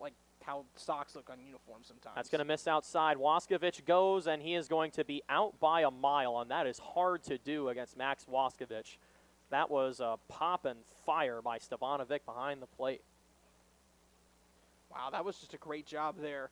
like how socks look on uniforms sometimes. That's going to miss outside. Waskovich goes, and he is going to be out by a mile, and that is hard to do against Max Waskovich. That was a pop and fire by Stevanovic behind the plate. Wow, that was just a great job there.